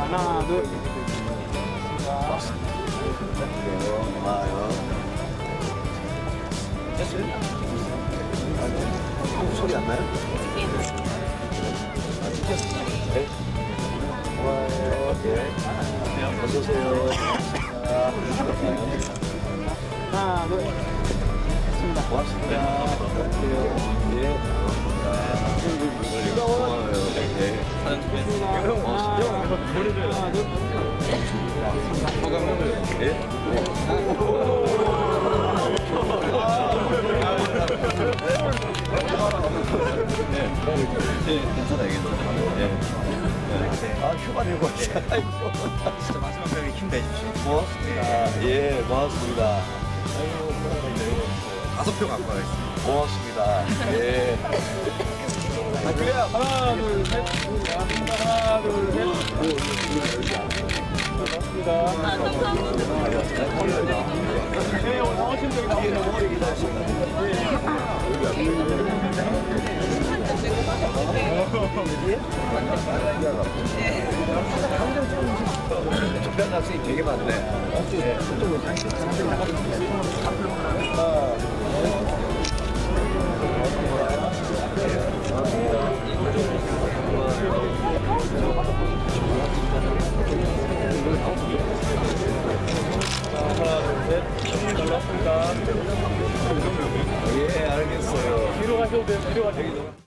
하나, 둘. 고마워요. 됐어요? 한국 소리 안 나요? 아, 찍혔어요? 네. 고마워요. 네. 어서 오세요. 하나, 둘. 고맙습니다. 고맙습니다. 예. 고마워 예. 아, 휴가 내고. 진짜. 예. 다섯 표 갖고 가겠습니다. 고맙습니다. 예. 아, 그래요. 하나, 둘, 셋. 하나, 둘, 셋. 네. 특별한 학생이 되게 많네. 예. 네, 형님 놀랐습니다. 예, 알겠어요. 뒤로 가셔도 돼요, 뒤로 가셔도 돼요.